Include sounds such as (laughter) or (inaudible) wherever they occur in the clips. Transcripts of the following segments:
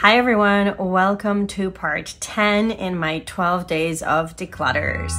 Hi everyone, welcome to part 10 in my 12 days of declutters.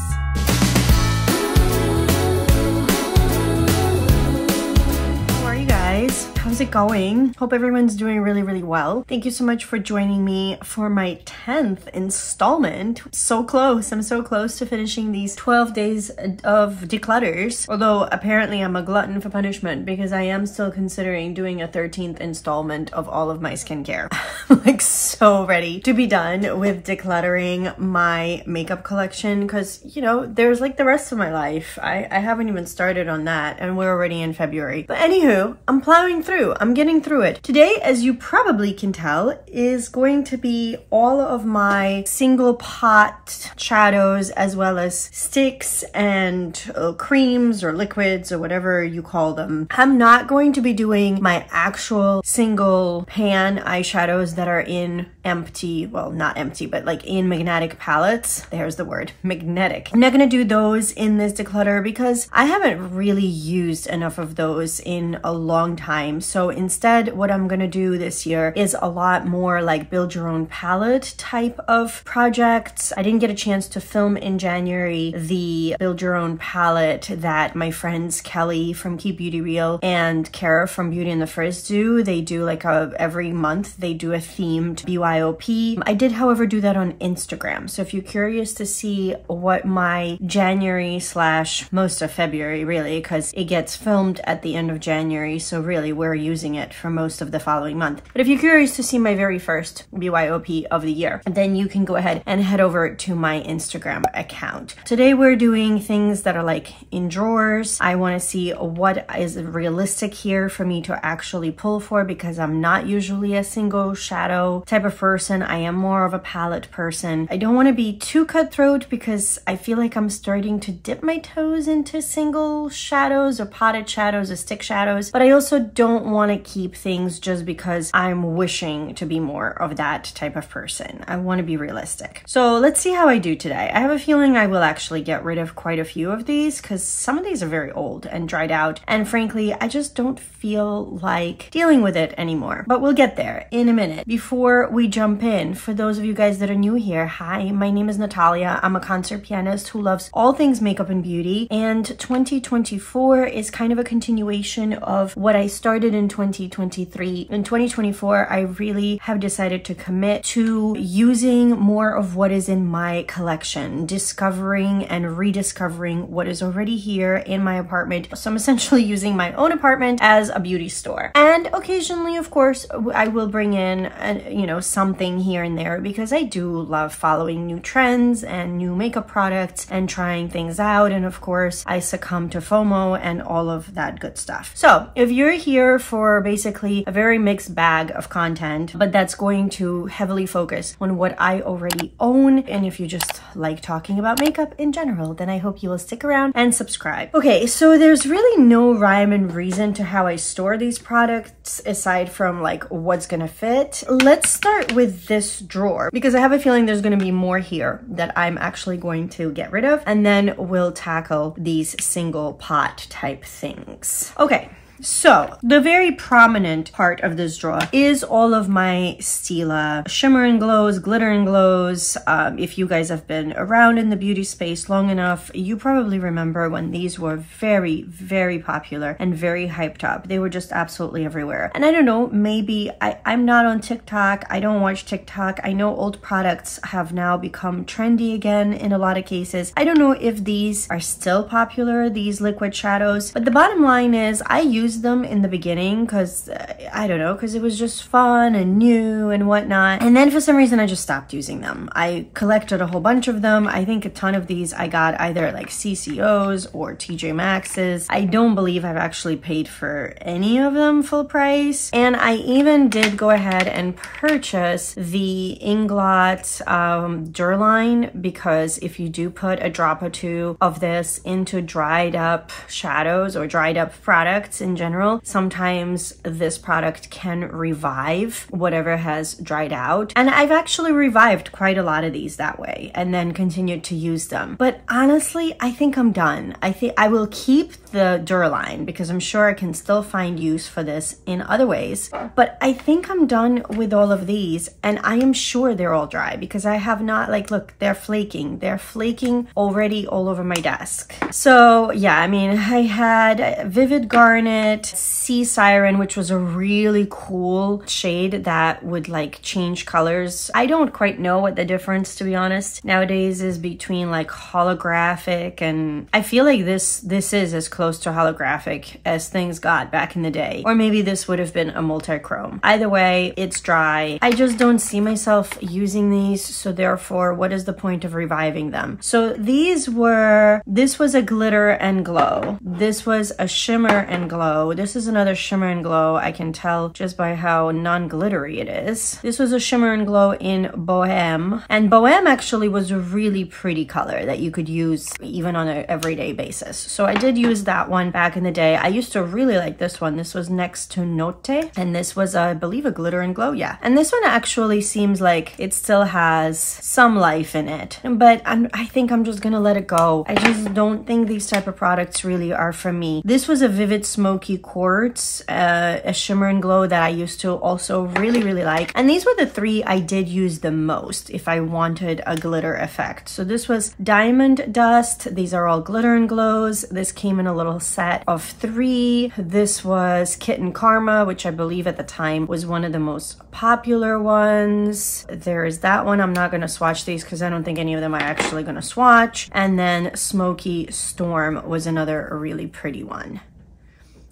How's it going? Hope everyone's doing really, really well. Thank you so much for joining me for my 10th installment. So close. I'm so close to finishing these 12 days of declutters. Although apparently I'm a glutton for punishment because I am still considering doing a 13th installment of all of my skincare. (laughs) like so ready to be done with decluttering my makeup collection because, you know, there's like the rest of my life. I, I haven't even started on that and we're already in February. But anywho, I'm plowing through. I'm getting through it. Today, as you probably can tell, is going to be all of my single pot shadows as well as sticks and uh, creams or liquids or whatever you call them. I'm not going to be doing my actual single pan eyeshadows that are in empty, well, not empty, but like in magnetic palettes. There's the word, (laughs) magnetic. I'm not gonna do those in this declutter because I haven't really used enough of those in a long time. So instead, what I'm gonna do this year is a lot more like build your own palette type of projects. I didn't get a chance to film in January the build your own palette that my friends Kelly from Keep Beauty Real and Cara from Beauty and the Frizz do. They do like a every month they do a themed BYOP. I did, however, do that on Instagram. So if you're curious to see what my January slash most of February really, because it gets filmed at the end of January. So really we're using it for most of the following month. But if you're curious to see my very first BYOP of the year, then you can go ahead and head over to my Instagram account. Today we're doing things that are like in drawers. I want to see what is realistic here for me to actually pull for because I'm not usually a single shadow type of person. I am more of a palette person. I don't want to be too cutthroat because I feel like I'm starting to dip my toes into single shadows or potted shadows or stick shadows, but I also don't want to keep things just because I'm wishing to be more of that type of person. I want to be realistic. So let's see how I do today. I have a feeling I will actually get rid of quite a few of these because some of these are very old and dried out. And frankly, I just don't feel like dealing with it anymore. But we'll get there in a minute. Before we jump in, for those of you guys that are new here, hi, my name is Natalia. I'm a concert pianist who loves all things makeup and beauty. And 2024 is kind of a continuation of what I started in 2023. In 2024, I really have decided to commit to using more of what is in my collection, discovering and rediscovering what is already here in my apartment. So I'm essentially (laughs) using my own apartment as a beauty store. And occasionally, of course, I will bring in, a, you know, something here and there because I do love following new trends and new makeup products and trying things out. And of course, I succumb to FOMO and all of that good stuff. So if you're here for basically a very mixed bag of content, but that's going to heavily focus on what I already own. And if you just like talking about makeup in general, then I hope you will stick around and subscribe. Okay, so there's really no rhyme and reason to how I store these products aside from like what's gonna fit. Let's start with this drawer because I have a feeling there's gonna be more here that I'm actually going to get rid of and then we'll tackle these single pot type things. Okay, so the very prominent part of this drawer is all of my Stila shimmer and glows, glitter and glows. Um, if you guys have been around in the beauty space long enough, you probably remember when these were very, very popular and very hyped up. They were just absolutely everywhere. And I don't know, maybe I, I'm not on TikTok. I don't watch TikTok. I know old products have now become trendy again in a lot of cases. I don't know if these are still popular, these liquid shadows, but the bottom line is I use them in the beginning because I don't know, because it was just fun and new and whatnot. And then for some reason, I just stopped using them. I collected a whole bunch of them. I think a ton of these I got either like CCOs or TJ Maxx's. I don't believe I've actually paid for any of them full price. And I even did go ahead and purchase the Inglot um, Duraline because if you do put a drop or two of this into dried up shadows or dried up products in general, sometimes this product can revive whatever has dried out. And I've actually revived quite a lot of these that way and then continued to use them. But honestly, I think I'm done. I think I will keep the Duraline because I'm sure I can still find use for this in other ways. But I think I'm done with all of these and I am sure they're all dry because I have not like, look, they're flaking. They're flaking already all over my desk. So yeah, I mean, I had Vivid Garnet, Sea Siren, which was a really cool shade that would like change colors. I don't quite know what the difference, to be honest, nowadays is between like holographic and I feel like this this is as close to holographic as things got back in the day. Or maybe this would have been a multi-chrome. Either way, it's dry. I just don't see myself using these, so therefore, what is the point of reviving them? So these were, this was a glitter and glow. This was a shimmer and glow. This is another shimmer and glow. I can tell just by how non-glittery it is. This was a shimmer and glow in Bohème. And Bohème actually was a really pretty color that you could use even on an everyday basis. So I did use that one back in the day. I used to really like this one. This was next to Note, And this was, uh, I believe, a glitter and glow. Yeah. And this one actually seems like it still has some life in it. But I'm, I think I'm just gonna let it go. I just don't think these type of products really are for me. This was a Vivid Smoky Quartz, uh, a shimmer and glow that I used to also really, really like. And these were the three I did use the most if I wanted a glitter effect. So this was Diamond Dust. These are all glitter and glows. This came in a little set of three. This was Kitten Karma, which I believe at the time was one of the most popular ones. There is that one. I'm not going to swatch these because I don't think any of them are actually going to swatch. And then Smoky Storm was another really pretty one.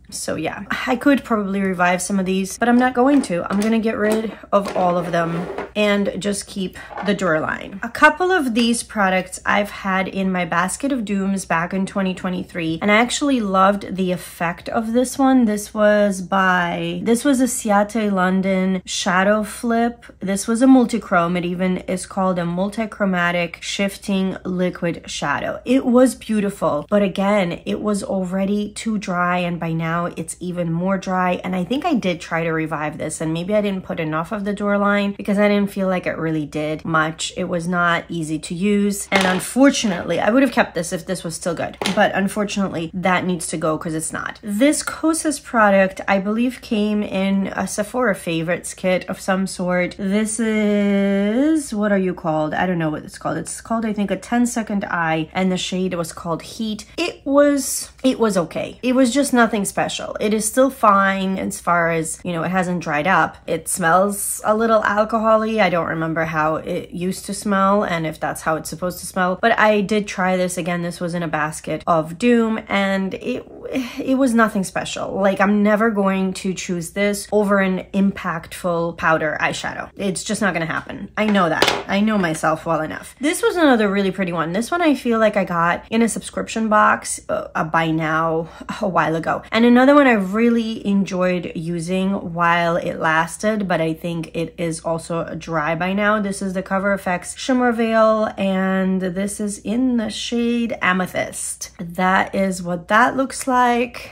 So yeah, I could probably revive some of these, but I'm not going to. I'm gonna get rid of all of them and just keep the drawer Duraline. A couple of these products I've had in my basket of dooms back in 2023, and I actually loved the effect of this one. This was by, this was a Ciate London Shadow Flip. This was a multi-chrome. It even is called a multi-chromatic shifting liquid shadow. It was beautiful, but again, it was already too dry and by now now it's even more dry. And I think I did try to revive this and maybe I didn't put enough of the Duraline because I didn't feel like it really did much. It was not easy to use. And unfortunately, I would have kept this if this was still good. But unfortunately, that needs to go because it's not. This Kosas product, I believe came in a Sephora favorites kit of some sort. This is, what are you called? I don't know what it's called. It's called, I think, a 10 second eye and the shade was called Heat. It was, it was okay. It was just nothing special special. It is still fine as far as, you know, it hasn't dried up. It smells a little alcoholy. I don't remember how it used to smell and if that's how it's supposed to smell. But I did try this again. This was in a basket of Doom and it (sighs) it was nothing special. Like I'm never going to choose this over an impactful powder eyeshadow. It's just not gonna happen. I know that. I know myself well enough. This was another really pretty one. This one I feel like I got in a subscription box uh, by now (laughs) a while ago. And another one I really enjoyed using while it lasted, but I think it is also dry by now. This is the Cover FX Shimmer Veil and this is in the shade Amethyst. That is what that looks like like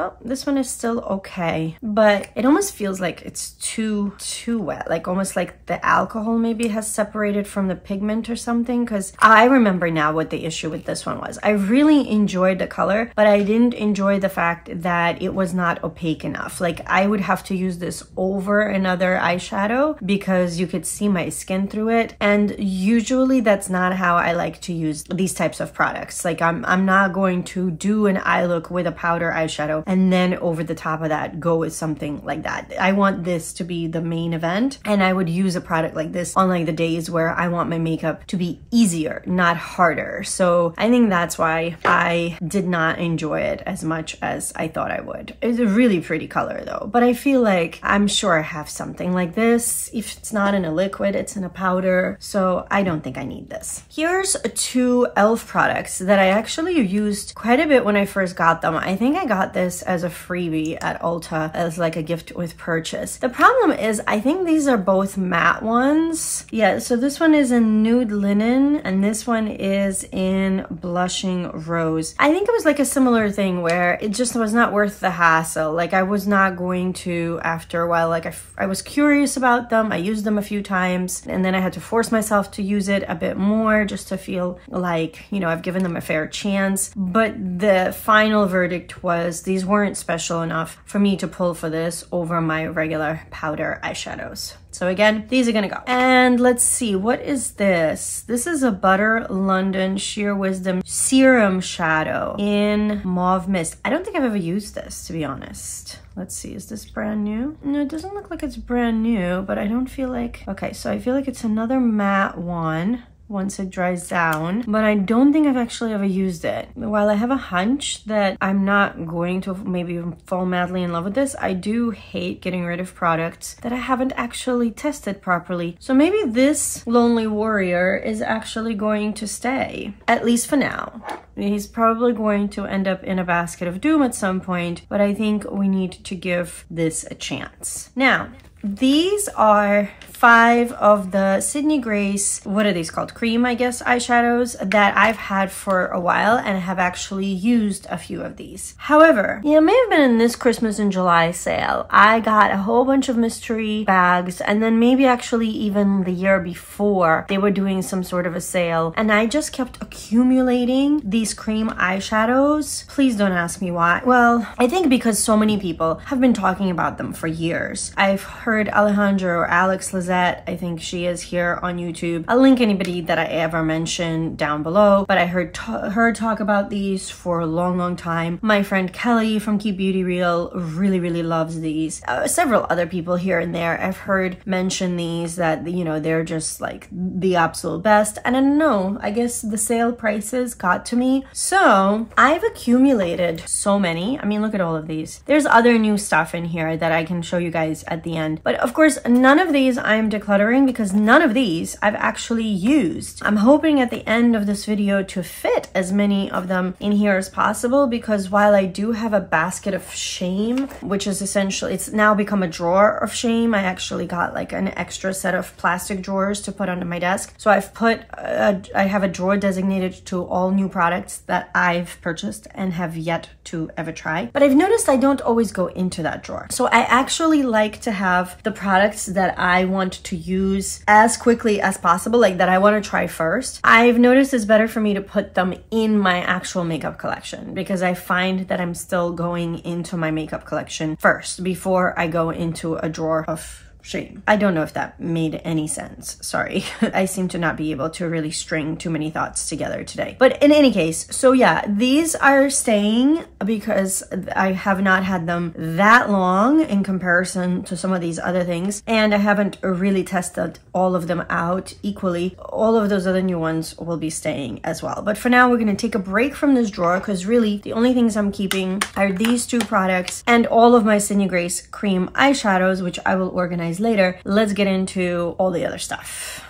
Oh, this one is still okay, but it almost feels like it's too, too wet. Like almost like the alcohol maybe has separated from the pigment or something. Cause I remember now what the issue with this one was. I really enjoyed the color, but I didn't enjoy the fact that it was not opaque enough. Like I would have to use this over another eyeshadow because you could see my skin through it. And usually that's not how I like to use these types of products. Like I'm, I'm not going to do an eye look with a powder eyeshadow and then over the top of that go with something like that. I want this to be the main event and I would use a product like this on like the days where I want my makeup to be easier, not harder. So I think that's why I did not enjoy it as much as I thought I would. It's a really pretty color though, but I feel like I'm sure I have something like this. If it's not in a liquid, it's in a powder. So I don't think I need this. Here's two e.l.f. products that I actually used quite a bit when I first got them. I think I got this this as a freebie at Ulta as like a gift with purchase. The problem is I think these are both matte ones. Yeah, so this one is in nude linen and this one is in blushing rose. I think it was like a similar thing where it just was not worth the hassle. Like I was not going to after a while, like I, I was curious about them. I used them a few times and then I had to force myself to use it a bit more just to feel like, you know, I've given them a fair chance. But the final verdict was these weren't special enough for me to pull for this over my regular powder eyeshadows. So again, these are gonna go. And let's see, what is this? This is a Butter London Sheer Wisdom Serum Shadow in Mauve Mist. I don't think I've ever used this, to be honest. Let's see, is this brand new? No, it doesn't look like it's brand new, but I don't feel like... Okay, so I feel like it's another matte one once it dries down, but I don't think I've actually ever used it. While I have a hunch that I'm not going to maybe fall madly in love with this, I do hate getting rid of products that I haven't actually tested properly. So maybe this Lonely Warrior is actually going to stay, at least for now. He's probably going to end up in a basket of doom at some point, but I think we need to give this a chance. Now, these are five of the Sydney Grace, what are these called? Cream, I guess, eyeshadows that I've had for a while and have actually used a few of these. However, it may have been in this Christmas in July sale. I got a whole bunch of mystery bags and then maybe actually even the year before they were doing some sort of a sale and I just kept accumulating these cream eyeshadows. Please don't ask me why. Well, I think because so many people have been talking about them for years. I've heard Alejandra or Alex Lisette, I think she is here on YouTube. I'll link anybody that I ever mentioned down below, but I heard her talk about these for a long, long time. My friend Kelly from Keep Beauty Real really, really loves these. Uh, several other people here and there I've heard mention these that, you know, they're just like the absolute best. And I don't know, I guess the sale prices got to me. So I've accumulated so many. I mean, look at all of these. There's other new stuff in here that I can show you guys at the end but of course, none of these I'm decluttering because none of these I've actually used. I'm hoping at the end of this video to fit as many of them in here as possible because while I do have a basket of shame, which is essentially, it's now become a drawer of shame, I actually got like an extra set of plastic drawers to put under my desk. So I've put, a, I have a drawer designated to all new products that I've purchased and have yet to ever try. But I've noticed I don't always go into that drawer. So I actually like to have the products that I want to use as quickly as possible, like that I want to try first. I've noticed it's better for me to put them in my actual makeup collection because I find that I'm still going into my makeup collection first before I go into a drawer of shame. I don't know if that made any sense. Sorry. (laughs) I seem to not be able to really string too many thoughts together today. But in any case, so yeah, these are staying because I have not had them that long in comparison to some of these other things. And I haven't really tested all of them out equally. All of those other new ones will be staying as well. But for now, we're going to take a break from this drawer because really the only things I'm keeping are these two products and all of my Sydney Grace cream eyeshadows, which I will organize organize later. Let's get into all the other stuff.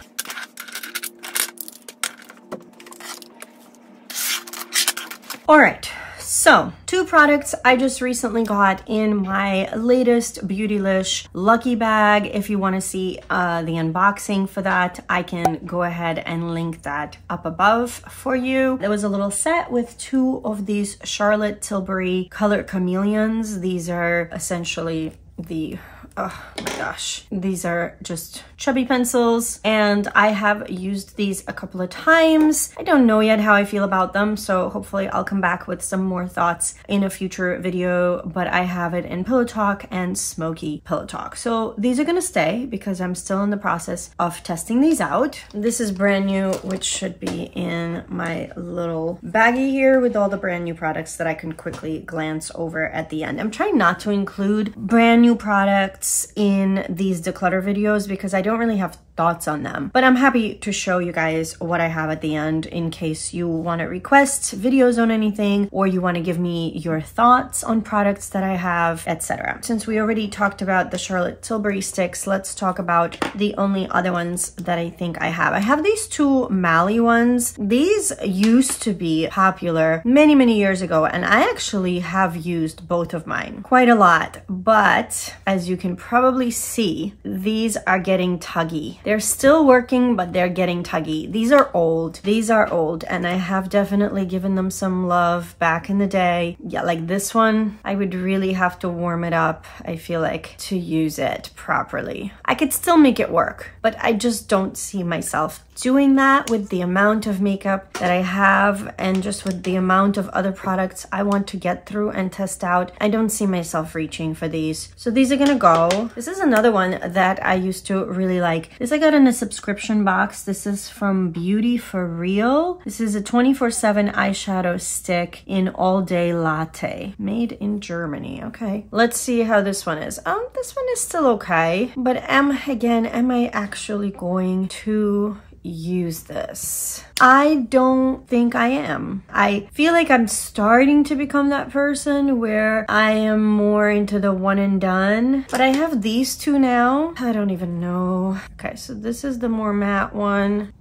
All right, so two products I just recently got in my latest Beautylish Lucky Bag. If you want to see uh, the unboxing for that, I can go ahead and link that up above for you. There was a little set with two of these Charlotte Tilbury Color Chameleons. These are essentially the oh my gosh. These are just chubby pencils and I have used these a couple of times. I don't know yet how I feel about them so hopefully I'll come back with some more thoughts in a future video but I have it in Pillow Talk and Smoky Pillow Talk. So these are gonna stay because I'm still in the process of testing these out. This is brand new which should be in my little baggie here with all the brand new products that I can quickly glance over at the end. I'm trying not to include brand new products products in these declutter videos because I don't really have thoughts on them. But I'm happy to show you guys what I have at the end in case you want to request videos on anything or you want to give me your thoughts on products that I have, etc. Since we already talked about the Charlotte Tilbury sticks, let's talk about the only other ones that I think I have. I have these two Mally ones. These used to be popular many, many years ago, and I actually have used both of mine quite a lot. But as you can probably see, these are getting tuggy. They're still working, but they're getting tuggy. These are old. These are old, and I have definitely given them some love back in the day. Yeah, like this one, I would really have to warm it up, I feel like, to use it properly. I could still make it work, but I just don't see myself doing that with the amount of makeup that I have and just with the amount of other products I want to get through and test out. I don't see myself reaching for these. So these are gonna go. This is another one that I used to really like. This I got in a subscription box. This is from Beauty for Real. This is a 24-7 eyeshadow stick in All Day Latte. Made in Germany, okay. Let's see how this one is. Um, This one is still okay. But am, again, am I actually going to use this. I don't think I am. I feel like I'm starting to become that person where I am more into the one and done. But I have these two now. I don't even know. Okay, so this is the more matte one.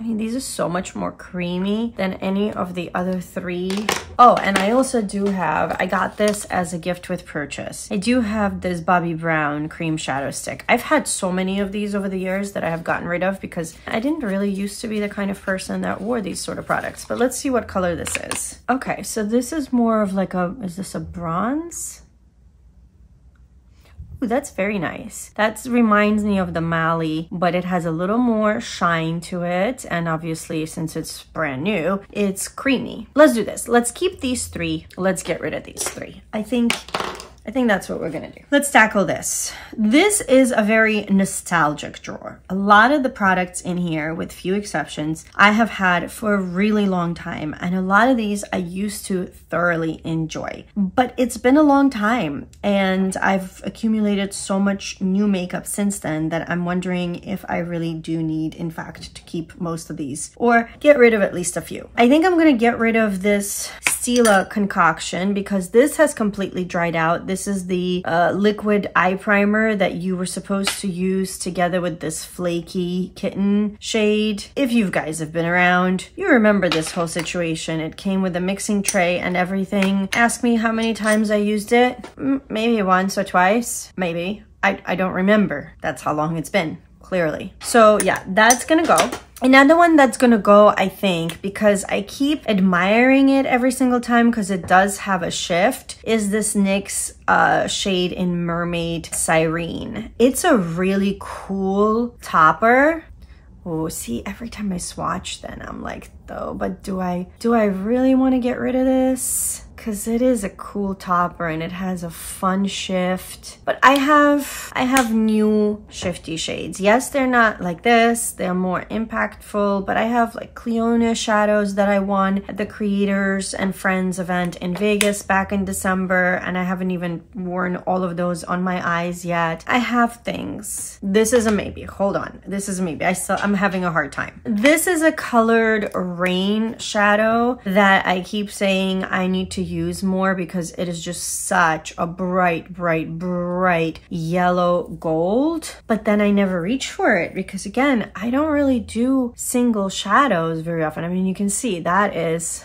I mean, these are so much more creamy than any of the other three. Oh, and I also do have, I got this as a gift with purchase. I do have this Bobbi Brown cream shadow stick. I've had so many of these over the years that I have gotten rid of because I didn't really used to be the kind of person that wore these sort of products. But let's see what color this is. Okay, so this is more of like a, is this a bronze? Ooh, that's very nice. That reminds me of the Mally, but it has a little more shine to it. And obviously, since it's brand new, it's creamy. Let's do this. Let's keep these three. Let's get rid of these three. I think I think that's what we're gonna do. Let's tackle this. This is a very nostalgic drawer. A lot of the products in here, with few exceptions, I have had for a really long time. And a lot of these I used to thoroughly enjoy. But it's been a long time and I've accumulated so much new makeup since then that I'm wondering if I really do need, in fact, to keep most of these or get rid of at least a few. I think I'm gonna get rid of this Stila concoction because this has completely dried out. This is the uh, liquid eye primer that you were supposed to use together with this flaky kitten shade. If you guys have been around, you remember this whole situation. It came with a mixing tray and everything. Ask me how many times I used it. Maybe once or twice, maybe. I, I don't remember. That's how long it's been, clearly. So yeah, that's gonna go. Another one that's gonna go, I think, because I keep admiring it every single time because it does have a shift, is this NYX uh, shade in Mermaid Cyrene. It's a really cool topper. Oh, see, every time I swatch then I'm like, though, but do I, do I really want to get rid of this? Because it is a cool topper and it has a fun shift. But I have I have new shifty shades. Yes, they're not like this. They're more impactful, but I have like Clionadh shadows that I won at the Creators and Friends event in Vegas back in December, and I haven't even worn all of those on my eyes yet. I have things. This is a maybe. Hold on. This is a maybe. I still I'm having a hard time. This is a Colored Raine shadow that I keep saying I need to use more because it is just such a bright, bright, bright yellow gold. But then I never reach for it because again, I don't really do single shadows very often. I mean, you can see that is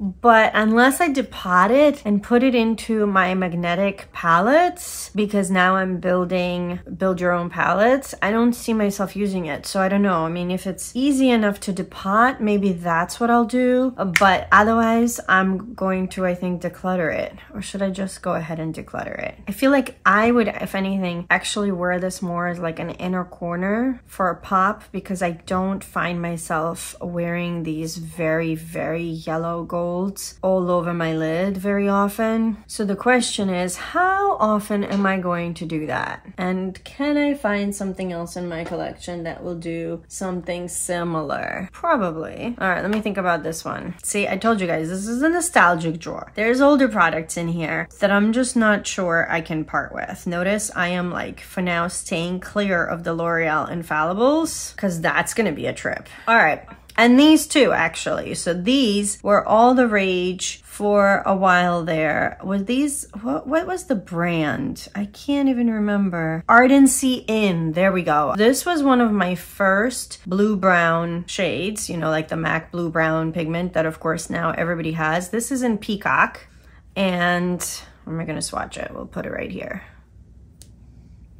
but unless I depot it and put it into my magnetic palettes, because now I'm building build your own palettes, I don't see myself using it. So I don't know. I mean, if it's easy enough to depot, maybe that's what I'll do. But otherwise, I'm going to, I think, declutter it. Or should I just go ahead and declutter it? I feel like I would, if anything, actually wear this more as like an inner corner for a pop because I don't find myself wearing these very, very yellow gold golds all over my lid very often. So the question is, how often am I going to do that? And can I find something else in my collection that will do something similar? Probably. All right, let me think about this one. See, I told you guys, this is a nostalgic drawer. There's older products in here that I'm just not sure I can part with. Notice I am like, for now, staying clear of the L'Oreal Infallibles because that's to be a trip. All right. And these two, actually. So these were all the rage for a while there. Was these, what, what was the brand? I can't even remember. Ardency Inn, there we go. This was one of my first blue-brown shades, you know, like the MAC blue-brown pigment that of course now everybody has. This is in Peacock. And am I gonna swatch it? We'll put it right here.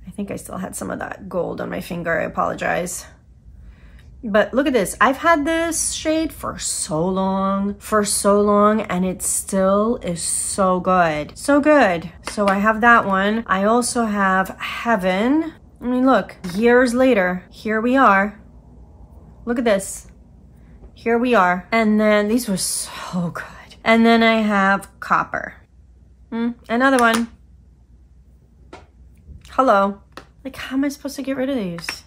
I think I still had some of that gold on my finger, I apologize. But look at this. I've had this shade for so long, for so long, and it still is so good. So good. So I have that one. I also have Heaven. I mean, look, years later, here we are. Look at this. Here we are. And then these were so (laughs) good. And then I have Copper. Mm, another one. Hello. Like, how am I supposed to get rid of these?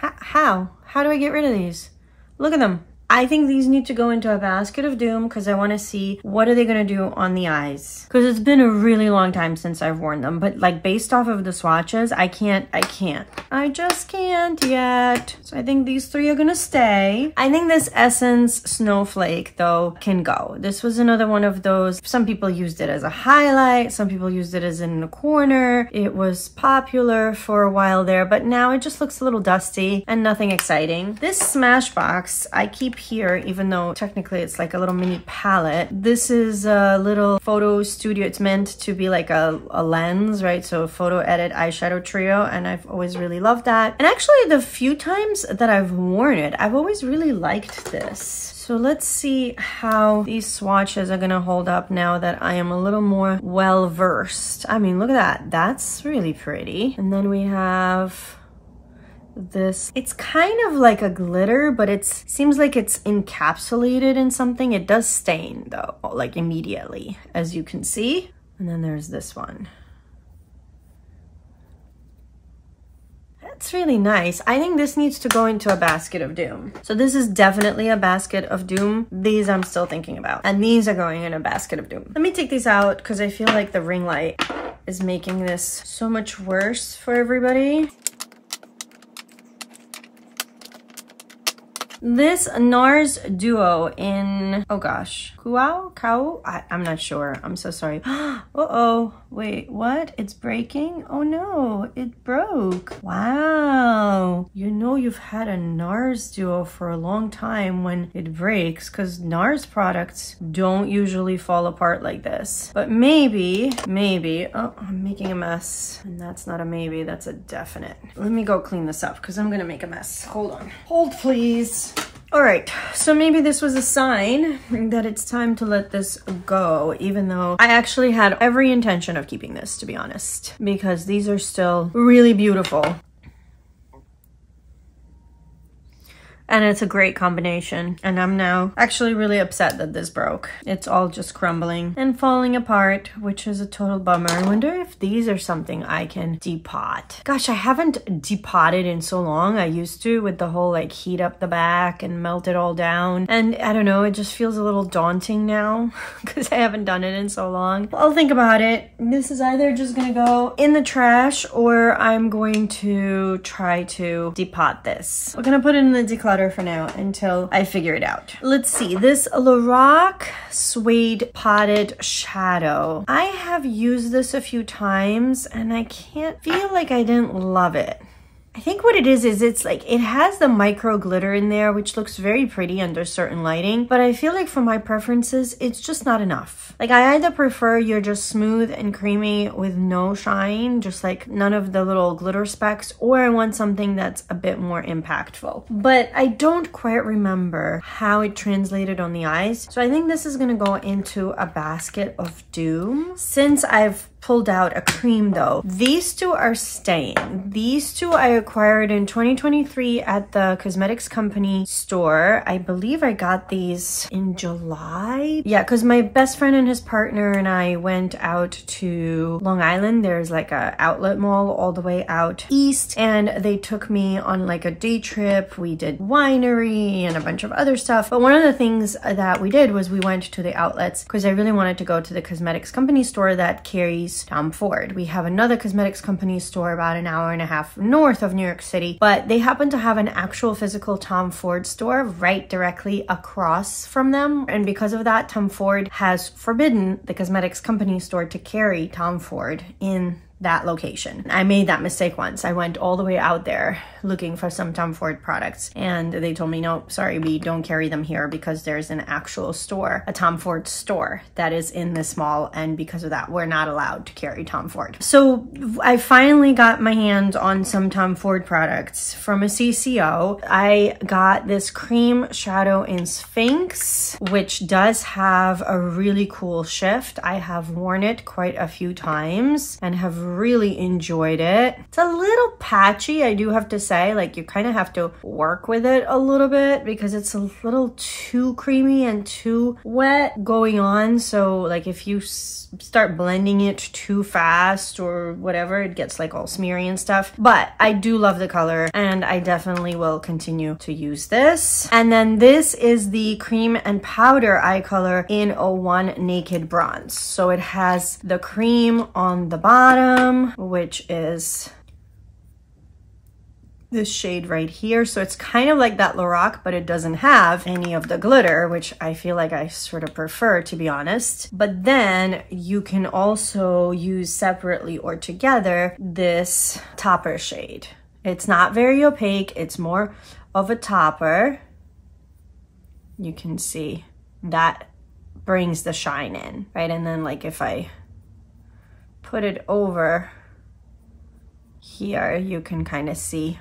How? How do I get rid of these? Look at them. I think these need to go into a basket of doom because I want to see what are they going to do on the eyes. Because it's been a really long time since I've worn them. But like based off of the swatches, I can't, I can't. I just can't yet. So I think these three are going to stay. I think this Essence Snowflake though can go. This was another one of those. Some people used it as a highlight. Some people used it as in the corner. It was popular for a while there, but now it just looks a little dusty and nothing exciting. This Smashbox, I keep here, even though technically it's like a little mini palette. This is a little photo studio. It's meant to be like a, a lens, right? So photo edit eyeshadow trio. And I've always really loved that. And actually the few times that I've worn it, I've always really liked this. So let's see how these swatches are gonna hold up now that I am a little more well versed. I mean, look at that. That's really pretty. And then we have this. It's kind of like a glitter, but it seems like it's encapsulated in something. It does stain though, like immediately, as you can see. And then there's this one. That's really nice. I think this needs to go into a basket of doom. So this is definitely a basket of doom. These I'm still thinking about. And these are going in a basket of doom. Let me take these out because I feel like the ring light is making this so much worse for everybody. This NARS duo in, oh gosh, Kuao? Kao? I, am not sure. I'm so sorry. (gasps) Uh-oh. Wait, what? It's breaking? Oh no, it broke. Wow. You know you've had a NARS duo for a long time when it breaks because NARS products don't usually fall apart like this. But maybe, maybe, oh, I'm making a mess. And that's not a maybe, that's a definite. Let me go clean this up because I'm gonna make a mess. Hold on. Hold please. All right, so maybe this was a sign that it's time to let this go, even though I actually had every intention of keeping this, to be honest, because these are still really beautiful. And it's a great combination. And I'm now actually really upset that this broke. It's all just crumbling and falling apart, which is a total bummer. I wonder if these are something I can depot. Gosh, I haven't depotted in so long. I used to with the whole like heat up the back and melt it all down. And I don't know, it just feels a little daunting now (laughs) because I haven't done it in so long. I'll think about it. This is either just gonna go in the trash or I'm going to try to depot this. We're gonna put it in the declutter for now until I figure it out. Let's see, this Lorac Suede Potted Shadow. I have used this a few times and I can't feel like I didn't love it. I think what it is, is it's like, it has the micro glitter in there, which looks very pretty under certain lighting, but I feel like for my preferences, it's just not enough. Like I either prefer you're just smooth and creamy with no shine, just like none of the little glitter specks, or I want something that's a bit more impactful. But I don't quite remember how it translated on the eyes. So I think this is gonna go into a basket of doom. Since I've pulled out a cream though. These two are staying. These two I acquired in 2023 at the Cosmetics Company store. I believe I got these in July. Yeah, because my best friend and his partner and I went out to Long Island. There's like a outlet mall all the way out east and they took me on like a day trip. We did winery and a bunch of other stuff. But one of the things that we did was we went to the outlets because I really wanted to go to the Cosmetics Company store that carries Tom Ford. We have another cosmetics company store about an hour and a half north of New York City, but they happen to have an actual physical Tom Ford store right directly across from them. And because of that, Tom Ford has forbidden the cosmetics company store to carry Tom Ford in that location. I made that mistake once. I went all the way out there looking for some Tom Ford products and they told me, no, sorry, we don't carry them here because there's an actual store, a Tom Ford store that is in this mall. And because of that, we're not allowed to carry Tom Ford. So I finally got my hands on some Tom Ford products from a CCO. I got this cream shadow in Sphinx, which does have a really cool shift. I have worn it quite a few times and have really enjoyed it. It's a little patchy, I do have to say. Like you kind of have to work with it a little bit because it's a little too creamy and too wet going on. So like if you start blending it too fast or whatever, it gets like all smeary and stuff. But I do love the color and I definitely will continue to use this. And then this is the cream and powder eye color in a 01 Naked Bronze. So it has the cream on the bottom, which is this shade right here. So it's kind of like that Lorac, but it doesn't have any of the glitter, which I feel like I sort of prefer, to be honest. But then you can also use separately or together this topper shade. It's not very opaque. It's more of a topper. You can see that brings the shine in, right? And then like if I put it over here, you can kind of see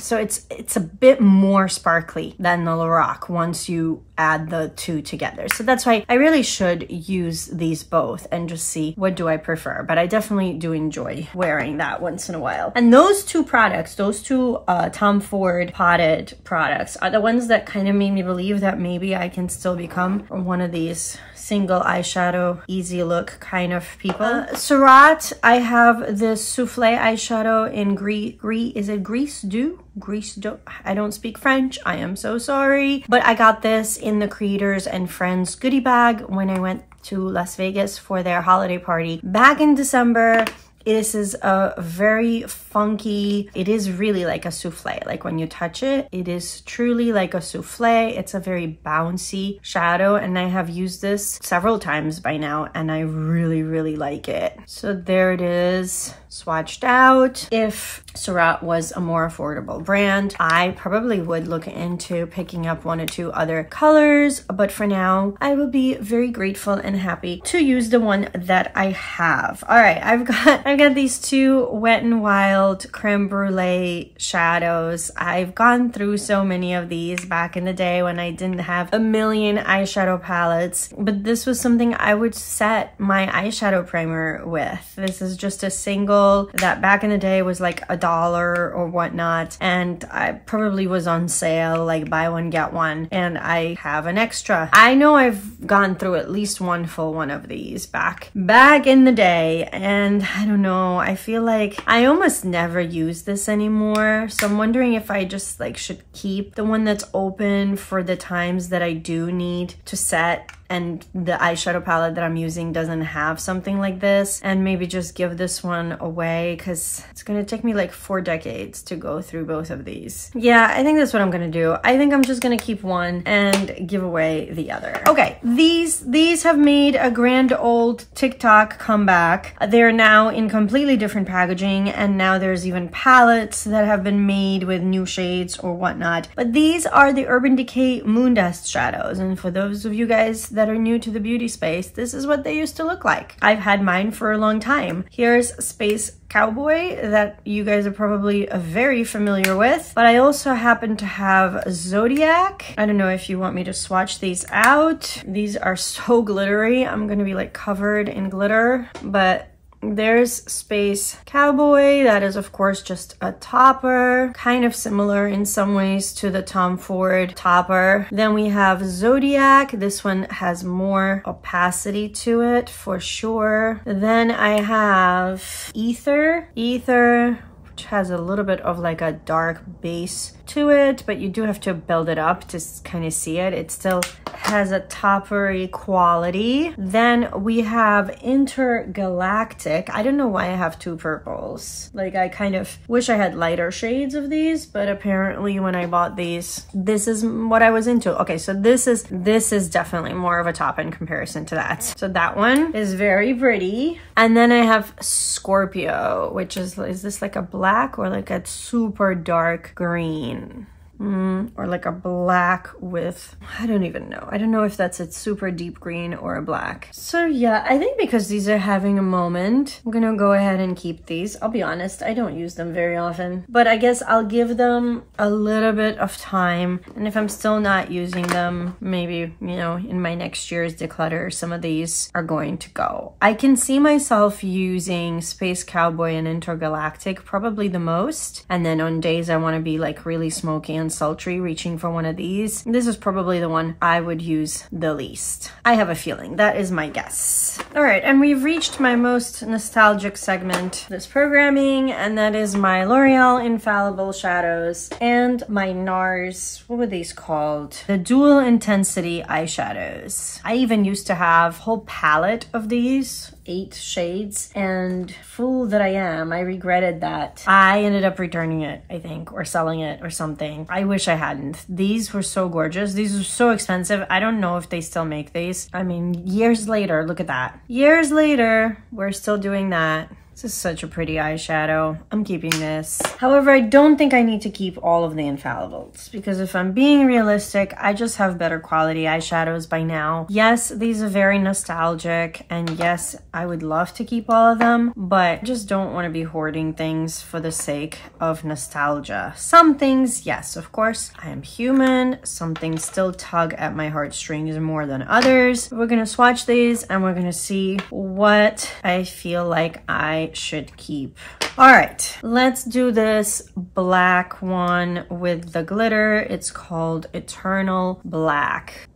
so it's it's a bit more sparkly than the Lorac once you add the two together. So that's why I really should use these both and just see what do I prefer. But I definitely do enjoy wearing that once in a while. And those two products, those two uh, Tom Ford potted products are the ones that kind of made me believe that maybe I can still become one of these single eyeshadow, easy look kind of people. Uh, Surratt, I have this souffle eyeshadow in Gris, Gris, is it Grease Dew? Grease Dew? I don't speak French, I am so sorry. But I got this in the Creators and Friends goodie bag when I went to Las Vegas for their holiday party back in December. This is a very funky, it is really like a souffle. Like when you touch it, it is truly like a souffle. It's a very bouncy shadow and I have used this several times by now and I really, really like it. So there it is swatched out. If Surratt was a more affordable brand, I probably would look into picking up one or two other colors, but for now, I will be very grateful and happy to use the one that I have. All right, I've got (laughs) I've got these two Wet n Wild creme brulee shadows. I've gone through so many of these back in the day when I didn't have a million eyeshadow palettes, but this was something I would set my eyeshadow primer with. This is just a single that back in the day was like a dollar or whatnot. And I probably was on sale, like buy one, get one. And I have an extra. I know I've gone through at least one full one of these back, back in the day. And I don't know, I feel like I almost never use this anymore. So I'm wondering if I just like should keep the one that's open for the times that I do need to set and the eyeshadow palette that I'm using doesn't have something like this and maybe just give this one away because it's gonna take me like four decades to go through both of these. Yeah, I think that's what I'm gonna do. I think I'm just gonna keep one and give away the other. Okay, these, these have made a grand old TikTok comeback. They're now in completely different packaging and now there's even palettes that have been made with new shades or whatnot. But these are the Urban Decay Moondust shadows and for those of you guys that are new to the beauty space, this is what they used to look like. I've had mine for a long time. Here's Space Cowboy that you guys are probably very familiar with. But I also happen to have Zodiac. I don't know if you want me to swatch these out. These are so glittery. I'm gonna be like covered in glitter, but there's Space Cowboy. That is, of course, just a topper, kind of similar in some ways to the Tom Ford topper. Then we have Zodiac. This one has more opacity to it for sure. Then I have Ether. Ether which has a little bit of like a dark base to it, but you do have to build it up to kind of see it. It still has a toppery quality. Then we have Intergalactic. I don't know why I have two purples. Like I kind of wish I had lighter shades of these, but apparently when I bought these, this is what I was into. Okay, so this is this is definitely more of a top in comparison to that. So that one is very pretty. And then I have Scorpio, which is is this like a black or like a super dark green? Mm, or like a black with, I don't even know. I don't know if that's a super deep green or a black. So yeah, I think because these are having a moment, I'm gonna go ahead and keep these. I'll be honest, I don't use them very often, but I guess I'll give them a little bit of time. And if I'm still not using them, maybe, you know, in my next year's declutter, some of these are going to go. I can see myself using Space Cowboy and Intergalactic probably the most. And then on days I wanna be like really smoky and and sultry reaching for one of these. This is probably the one I would use the least. I have a feeling. That is my guess. All right, and we've reached my most nostalgic segment this programming, and that is my L'Oreal Infallible Shadows and my NARS, what were these called? The Dual Intensity Eyeshadows. I even used to have whole palette of these eight shades and fool that I am, I regretted that. I ended up returning it, I think, or selling it or something. I wish I hadn't. These were so gorgeous. These are so expensive. I don't know if they still make these. I mean, years later, look at that. Years later, we're still doing that. This is such a pretty eyeshadow. I'm keeping this. However, I don't think I need to keep all of the infallibles because if I'm being realistic, I just have better quality eyeshadows by now. Yes, these are very nostalgic and yes, I would love to keep all of them, but I just don't want to be hoarding things for the sake of nostalgia. Some things, yes, of course, I am human. Some things still tug at my heartstrings more than others. We're going to swatch these and we're going to see what I feel like I should keep. All right, let's do this black one with the glitter. It's called Eternal Black.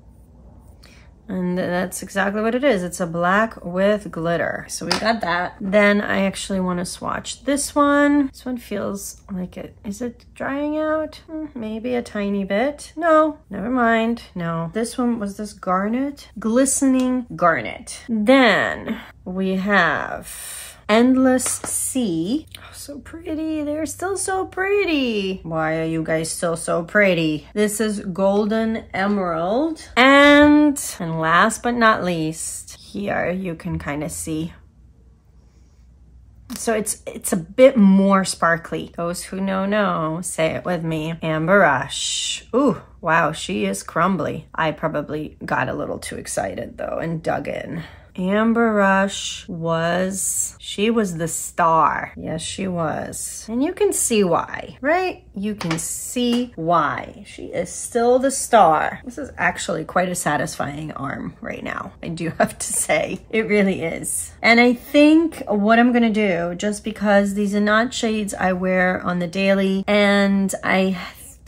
And that's exactly what it is. It's a black with glitter. So we got that. Then I actually want to swatch this one. This one feels like it. Is it drying out? Hmm, maybe a tiny bit. No, never mind. No. This one was this garnet. Glistening garnet. Then we have Endless Sea. Oh, so pretty. They're still so pretty. Why are you guys still so pretty? This is Golden Emerald. And, and last but not least, here you can kind of see so it's it's a bit more sparkly. Those who know know, say it with me. Amber Rush. Ooh, wow, she is crumbly. I probably got a little too excited though and dug in. Amber Rush was, she was the star. Yes, she was. And you can see why, right? You can see why. She is still the star. This is actually quite a satisfying arm right now. I do (laughs) have to say, it really is. And I think what I'm gonna do, just because these are not shades I wear on the daily, and I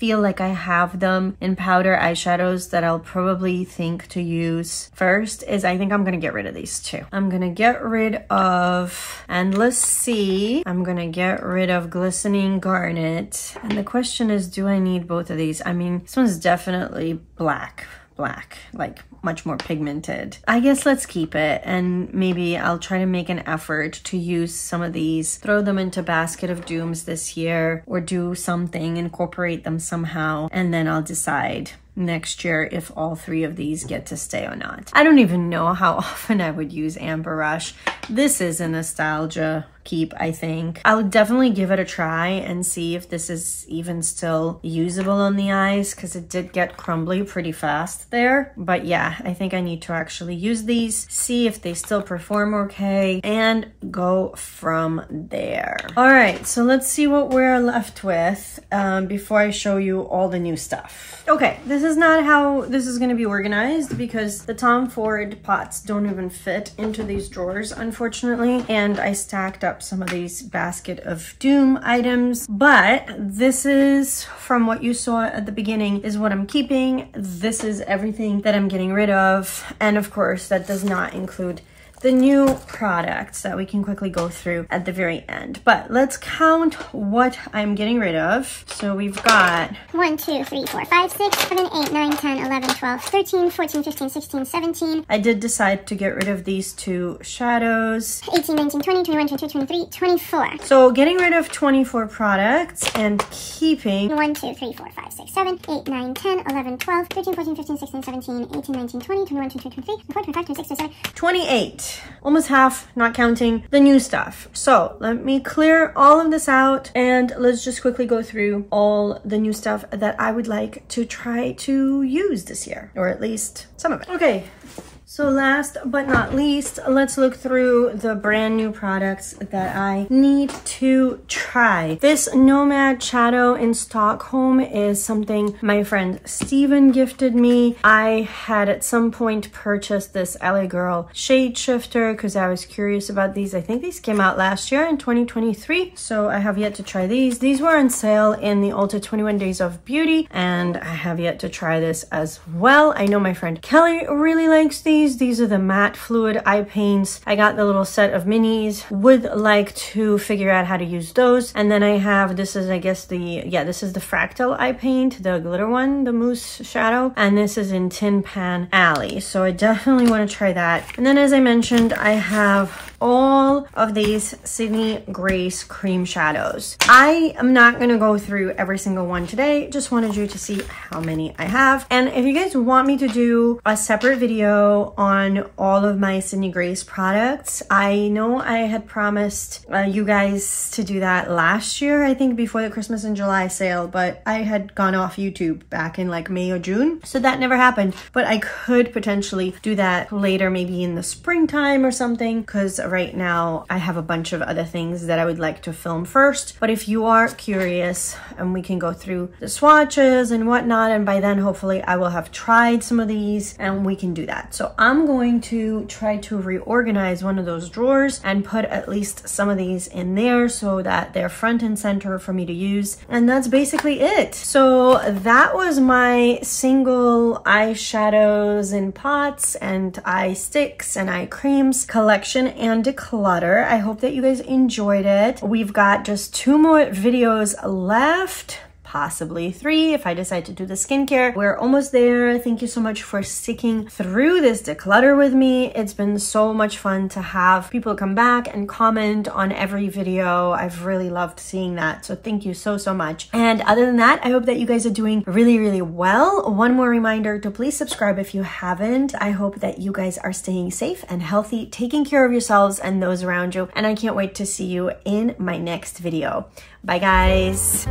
feel like I have them in powder eyeshadows that I'll probably think to use first is I think I'm gonna get rid of these two. I'm gonna get rid of Endless Sea. I'm gonna get rid of Glistening Garnet. And the question is, do I need both of these? I mean, this one's definitely black black, like much more pigmented. I guess let's keep it and maybe I'll try to make an effort to use some of these, throw them into Basket of Dooms this year or do something, incorporate them somehow, and then I'll decide next year if all three of these get to stay or not. I don't even know how (laughs) often I would use Amber Rush. This is a nostalgia keep, I think. I'll definitely give it a try and see if this is even still usable on the eyes because it did get crumbly pretty fast there. But yeah, I think I need to actually use these, see if they still perform okay, and go from there. All right, so let's see what we're left with um, before I show you all the new stuff. Okay, this is not how this is gonna be organized because the Tom Ford pots don't even fit into these drawers, unfortunately, and I stacked up some of these basket of doom items, but this is from what you saw at the beginning is what I'm keeping. This is everything that I'm getting rid of. And of course, that does not include the new products that we can quickly go through at the very end. But let's count what I'm getting rid of. So we've got 1, 2, 3, 4, 5, 6, 7, 8, 9, 10, 11, 12, 13, 14, 15, 16, 17. I did decide to get rid of these two shadows. 18, 19, 20, 21, 22, 23, 24. So getting rid of 24 products and keeping 1, 2, 3, 4, 5, 6, 7, 8, 9, 10, 11, 12, 13, 14, 15, 16, 17, 18, 19, 20, 21, 22, 23, 24, 25, 26, 27, 28 almost half, not counting the new stuff. So let me clear all of this out and let's just quickly go through all the new stuff that I would like to try to use this year, or at least some of it. Okay, so last but not least, let's look through the brand new products that I need to try. This Nomad Shadow in Stockholm is something my friend Steven gifted me. I had at some point purchased this LA Girl shade shifter because I was curious about these. I think these came out last year in 2023, so I have yet to try these. These were on sale in the Ulta 21 Days of Beauty, and I have yet to try this as well. I know my friend Kelly really likes these these. These are the matte fluid eye paints. I got the little set of minis. Would like to figure out how to use those. And then I have, this is I guess the, yeah, this is the fractal eye paint, the glitter one, the mousse shadow. And this is in Tin Pan Alley. So I definitely want to try that. And then as I mentioned, I have all of these Sydney Grace cream shadows. I am not to go through every single one today. Just wanted you to see how many I have. And if you guys want me to do a separate video on all of my Sydney Grace products, I know I had promised uh, you guys to do that last year, I think before the Christmas and July sale, but I had gone off YouTube back in like May or June. So that never happened, but I could potentially do that later, maybe in the springtime or something, because right now I have a bunch of other things that I would like to film first. But if you are curious and we can go through the swatches and whatnot, and by then hopefully I will have tried some of these and we can do that. So I'm going to try to reorganize one of those drawers and put at least some of these in there so that they're front and center for me to use. And that's basically it. So that was my single eyeshadows and pots and eye sticks and eye creams collection and declutter. I hope that you guys enjoyed it. We've got just two more videos left possibly three if I decide to do the skincare. We're almost there. Thank you so much for sticking through this declutter with me. It's been so much fun to have people come back and comment on every video. I've really loved seeing that. So thank you so, so much. And other than that, I hope that you guys are doing really, really well. One more reminder to please subscribe if you haven't. I hope that you guys are staying safe and healthy, taking care of yourselves and those around you. And I can't wait to see you in my next video. Bye guys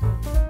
you